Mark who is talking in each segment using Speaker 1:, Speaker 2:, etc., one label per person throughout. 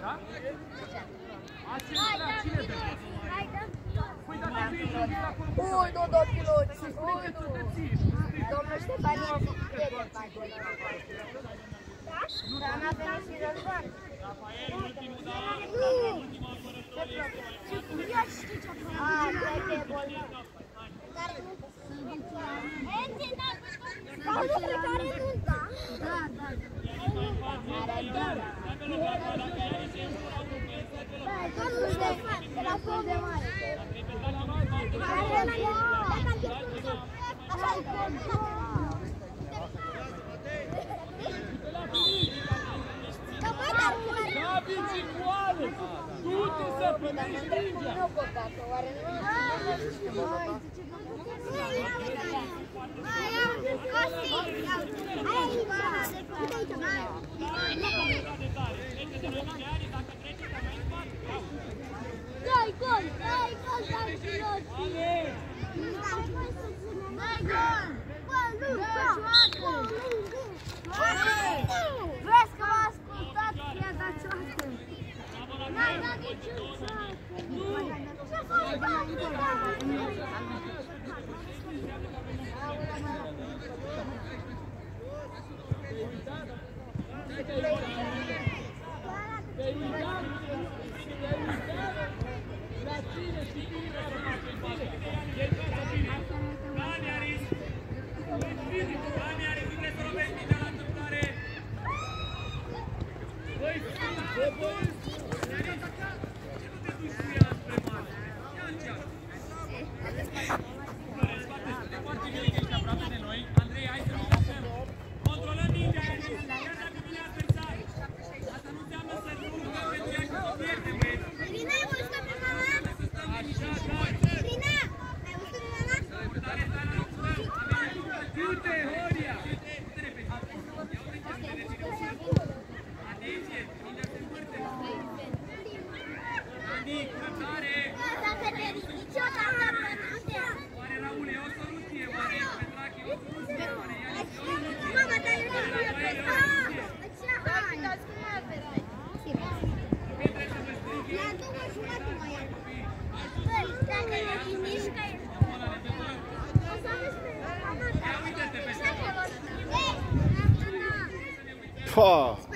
Speaker 1: Da?
Speaker 2: Hai, Unul, doi piloți,
Speaker 1: unul.
Speaker 2: Domnul Ștefan e de departe. Dar n-a venit și Răzvan. Nu! Ce curios știi ce-a făcut? A, cred că e bolnav. Dar nu. Enzi, n-a făcut. Dai gol, dai gol, dai gol! Vezi că m-a ascultat chiar dar cioacă. N-ai dat niciun cioacă. Ce faci,
Speaker 1: Te-ai uitat? Te-ai uitat? La tine și tine să faci în Pah!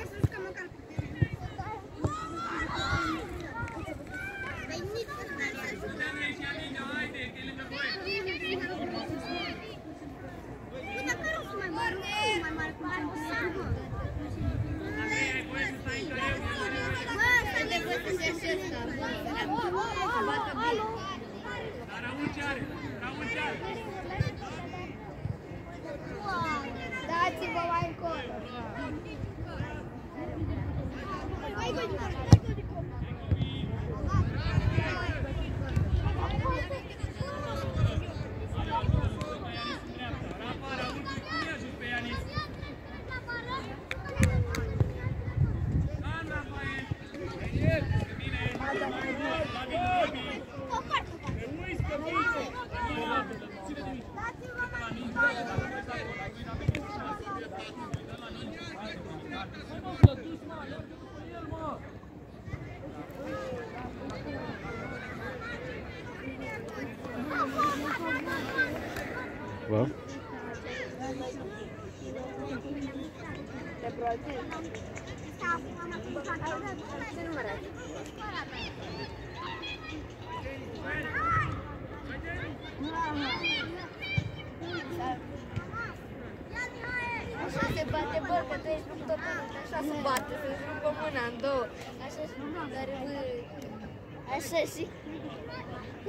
Speaker 1: și,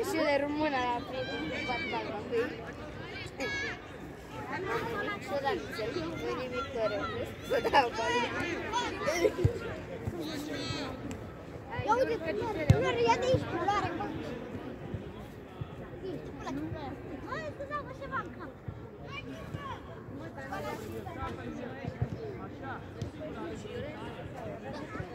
Speaker 1: și de română
Speaker 2: la primul bat palma cu ei. Am
Speaker 1: nimic să
Speaker 2: dau nițel, nu nimic fără, să dau palma. Ia uite culoare, culoare, ia de aici culoare, bă! Hai să dau ceva în cap.
Speaker 1: Așa.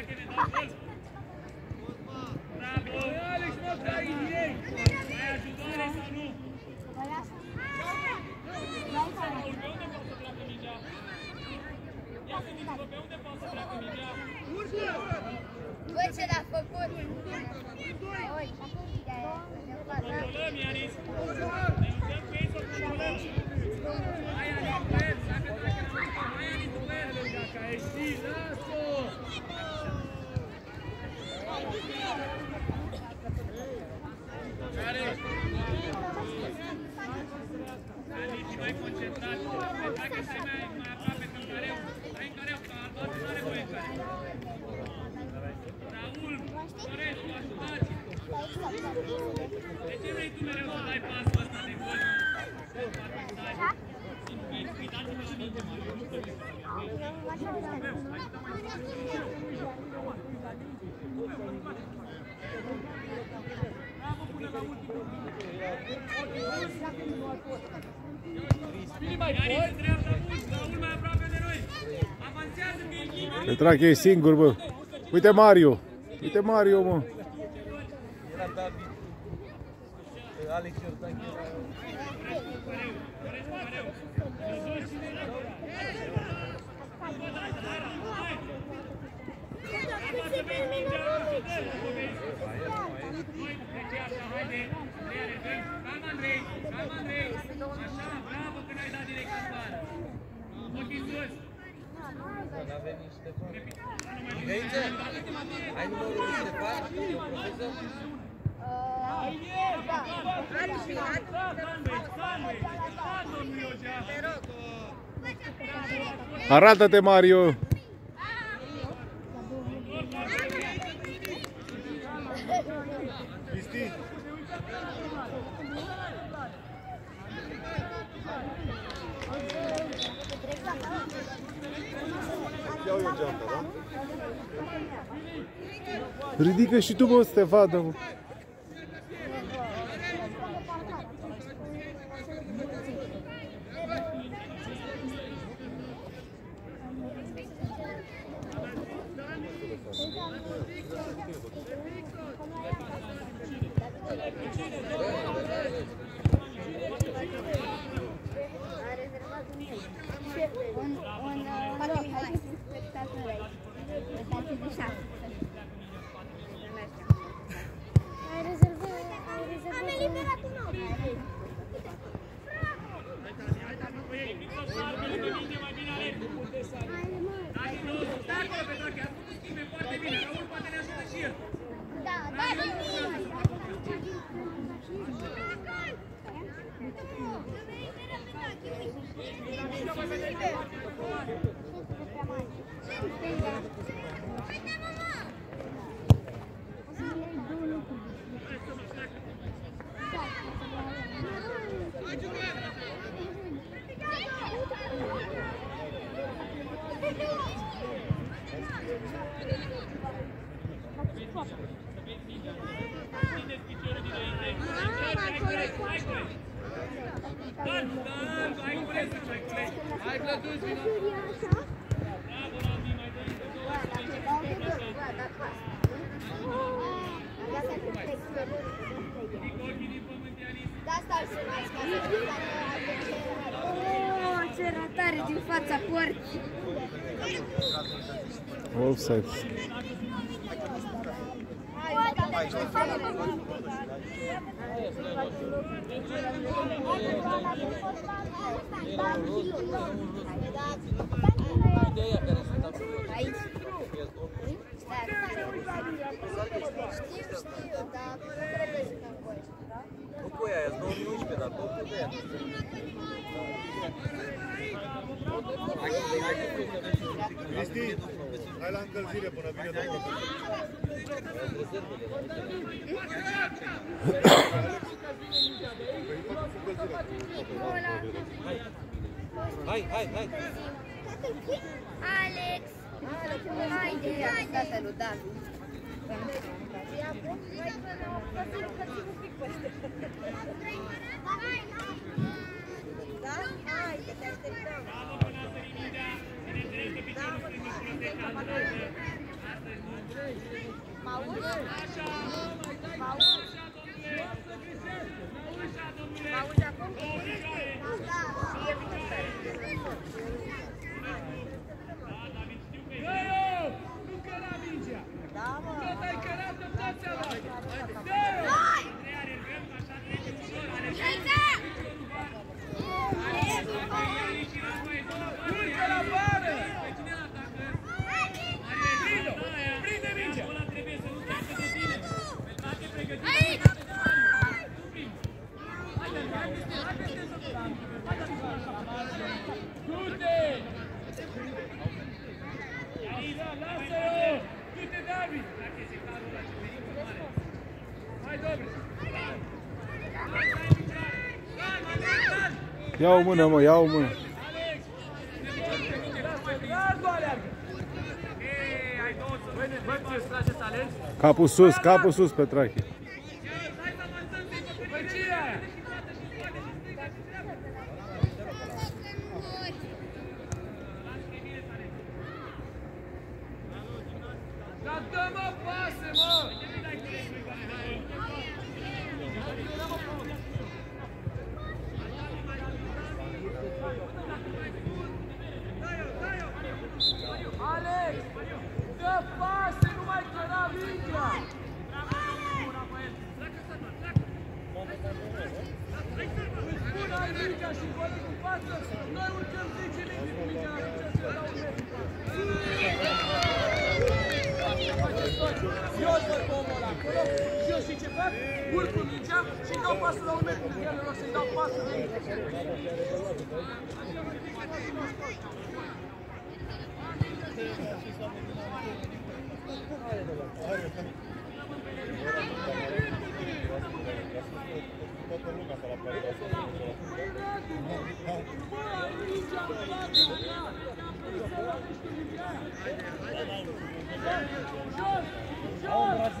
Speaker 1: Petrache ne dau gol. Bravo!
Speaker 3: Băi, Alex, mă, că aici ei!
Speaker 1: Mai ajutoare sau nu? Raul, pe unde poate să treacă mingea? Ia gândiți-vă, pe unde poate să treacă mingea?
Speaker 2: Băi, ce l-a făcut?
Speaker 1: Controlăm, Ianis! Ne luptăm echipă.
Speaker 4: Petrache e singur, bă. Uite Mario. Uite Mario, mă.
Speaker 5: Alex
Speaker 1: Așa, bravo că n-ai dat direct în bară. Ochii sus!
Speaker 5: N-a venit Ștefan. Găință, ai numărul lui Ștefan? E un profesor?
Speaker 4: Arată-te, Mario. Ridică și tu, bă, să te vadă, mă.
Speaker 2: Un, un, Poate Mihai. Spectator aici. Spectator de șase. Ai rezervat, ai rezervat. Am eliberat un nou. Da, da, da.
Speaker 1: Țineți piciorul dinainte. Hai corect, hai corect. Dan, Dan, hai corect, hai corect. Hai Vlăduț, vino. Bravo, Rami, mai dă încă două și Ridic ochii din pământ, Ianis.
Speaker 2: Da, stau să mai ca să știu dacă Oh, ce ratare din fața porții!
Speaker 4: Offside.
Speaker 6: Ideea care sunt acolo.
Speaker 2: Aici.
Speaker 6: El domnul.
Speaker 2: Știu, știu, dar nu cred că jucăm cu ăștia.
Speaker 6: Nu cu ea, e 2011, dar tot cu ea. Hai că hai că tu că vezi un pic.
Speaker 4: Cristi, hai la încălzire până vine domnul.
Speaker 6: Rezervele, dar uite. Hai, hai, hai.
Speaker 2: Alex! Haide! Tata lui David. Da? Haide, te așteptăm.
Speaker 1: Bravo, până să Rimidea. Bineînțeles că piciorul stâng își folosește antrenor. Astăzi nu.
Speaker 2: Mă auzi?
Speaker 1: Așa,
Speaker 2: Mă auzi?
Speaker 1: așa, domnule. Așa, domnule.
Speaker 2: Mă auzi acum?
Speaker 1: Două picioare.
Speaker 2: Da.
Speaker 1: Thank you.
Speaker 4: Ia o mână, mă, ia o mână.
Speaker 7: Lasă-o, aleargă!
Speaker 1: Ei, ai două să
Speaker 7: Băi, băi, ce îți place să alergi?
Speaker 4: Capul sus, capul sus pe trache.
Speaker 1: Hai să avansăm, să-i făcut
Speaker 7: Băi, ce e aia?
Speaker 1: și spate și spate și stânga și dreapta.
Speaker 7: Dar dă-mă pase, mă! Alex! Dă pase, nu mai căra mingea! Îți spun, ai mingea și golul în față, noi urcăm 10 metri cu mingea, atunci să dau un metru. Eu îl văd pe omul ăla acolo și eu știi ce fac? Urc cu mingea și dau pasul la un metru de el, în loc să-i dau pasul de aici. Bă, ai mingea în fața mea! Nu se lovește mingea aia! Jos! Jos! Go!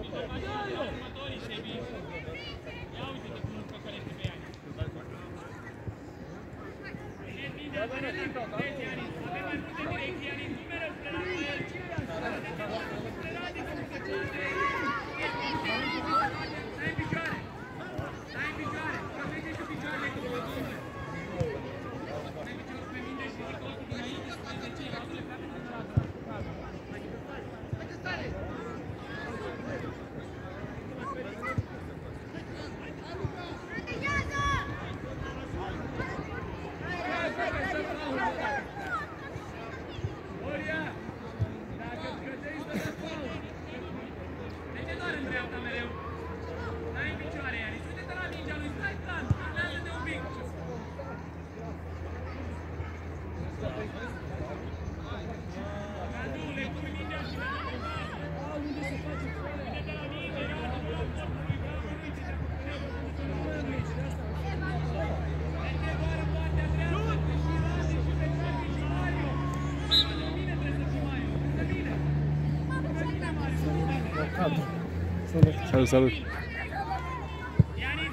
Speaker 4: Salut, salut!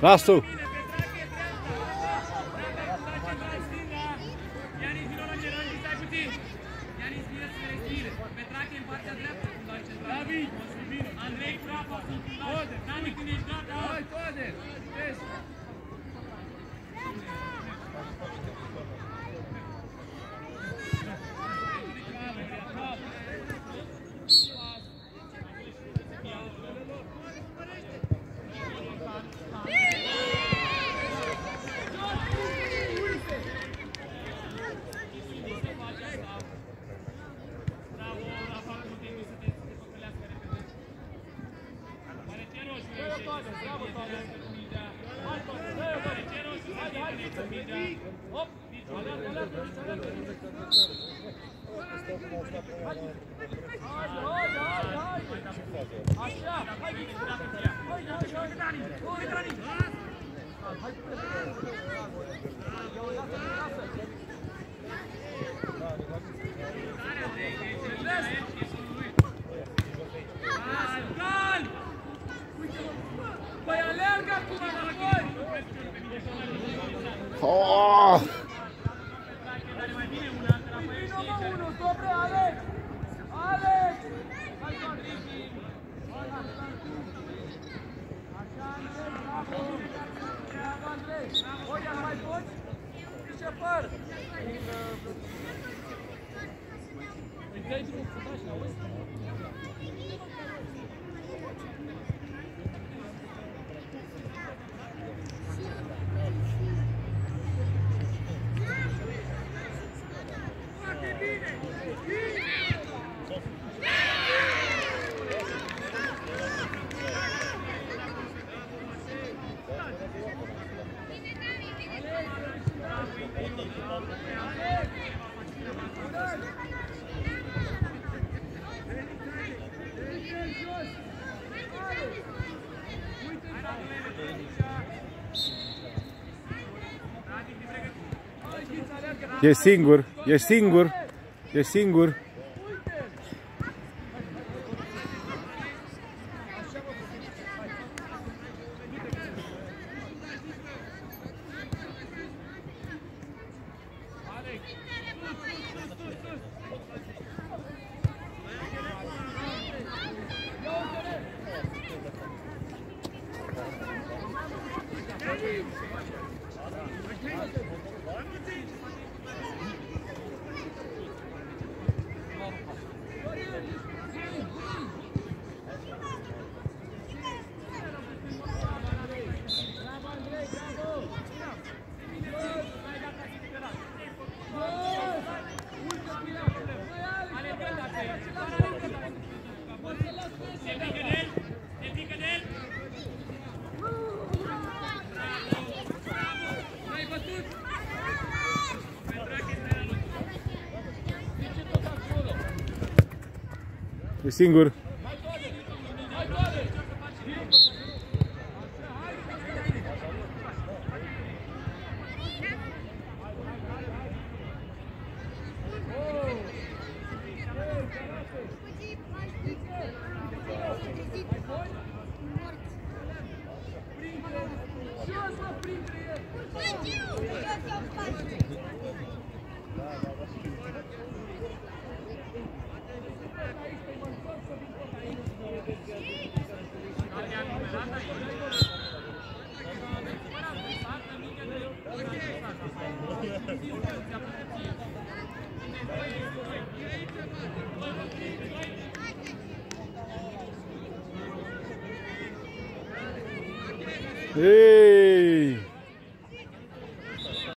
Speaker 1: Las tu! Yeah.
Speaker 4: E singur, e singur, e singur. E singur. Ei!